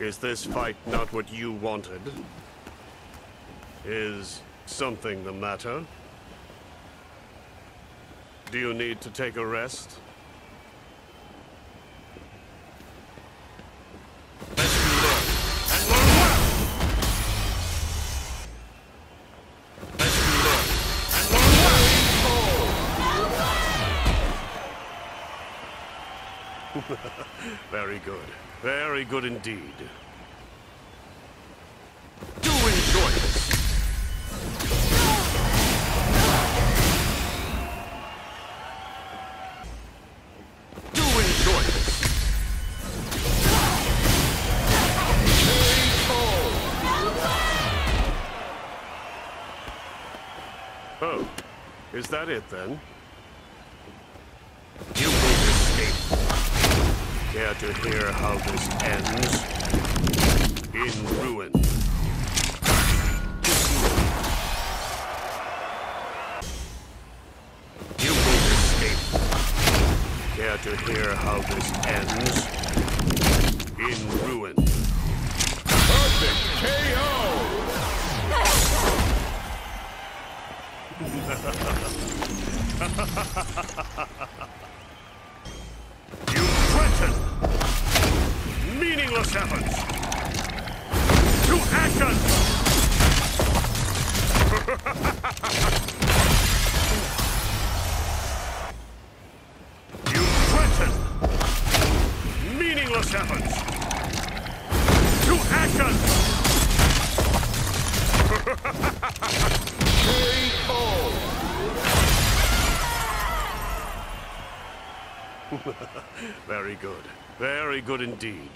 Is this fight not what you wanted? Is something the matter? Do you need to take a rest? Very good. Very good indeed. Do enjoy this! Do enjoy this! Oh, is that it then? Care to hear how this ends? In ruin. You won't escape. Care to hear how this ends? In ruin. Perfect KO! Meaningless! To action! you threaten! Meaningless efforts! To action! Very good. Very good indeed.